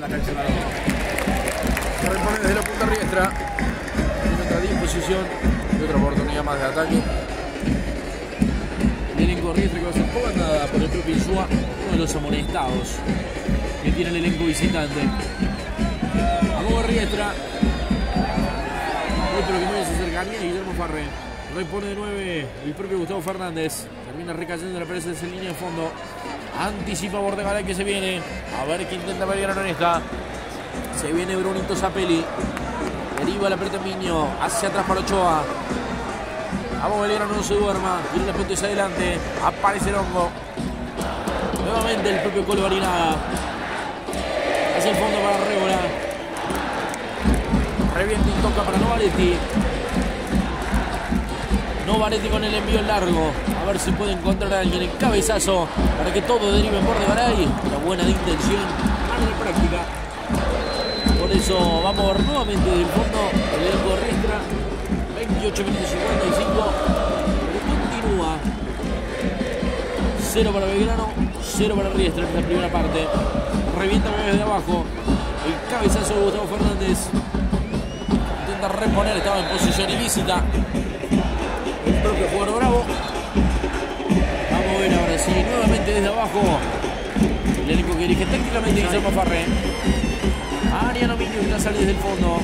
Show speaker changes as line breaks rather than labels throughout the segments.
La Se repone desde la punta riestra. Otra disposición y otra oportunidad más de ataque. El elenco riestra que va a ser comandada por el propio Insúa, uno de los amonestados que tiene el elenco visitante. Vamos riestra. Otro que no es cercanía, Guillermo Farré. Repone de 9 el propio Gustavo Fernández. Termina recayendo la presencia en línea de fondo. Anticipa Bordegaray que se viene. A ver qué intenta Belgrano en esta. Se viene Brunito Zapelli. Deriva la pelota Miño. Hacia atrás para Ochoa. Vamos Belgrano, no se duerma. Viene la pelota hacia adelante. Aparece el hongo. Nuevamente el propio Colo Barinaga. Hacia el fondo para Rébola. Reviente y toca para Novaletti. Novaretti con el envío largo. A ver si puede encontrar a alguien en cabezazo para que todo derive en Bordegaray. Una buena de intención, mala de práctica. Por eso vamos a ver nuevamente del fondo el elenco Riestra. 28 minutos 55. Pero continúa. 0 para Belgrano, 0 para Riestra en la primera parte. Revienta desde abajo. El cabezazo de Gustavo Fernández. Intenta reponer, estaba en posición ilícita desde abajo. El elenco que dirige técnicamente Guillermo Farré. Ariano Miño que sale desde el fondo.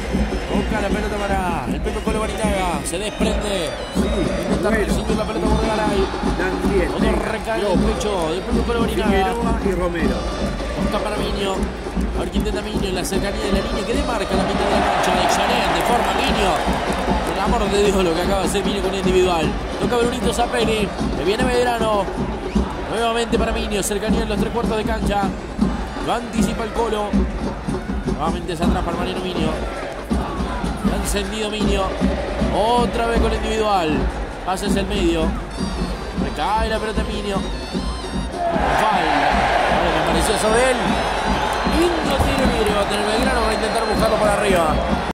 Toca la pelota para el Pepe Colo Barinaga. Se desprende. Intenta recibir la pelota por Garay. Otro recae en el pecho del Pepe Colo Barinaga.
y Romero.
Toca para Miño. A ver quién intenta Miño en la cercanía de la línea que demarca la mitad de la cancha. Excelente forma Miño por amor de Dios lo que acaba de hacer Miño con el individual. Toca Brunito Zapelli. Le viene Medrano. Nuevamente para Miño. Cercanía en los tres cuartos de cancha. Lo anticipa el Colo. Nuevamente es atrás para Mariano Miño. Ha encendido Miño. Otra vez con el individual. Pases el medio. Recae la pelota Miño. Falta. Ahora me apareció sobre él. Lindo tiro libre va a tener Belgrano para intentar buscarlo para arriba.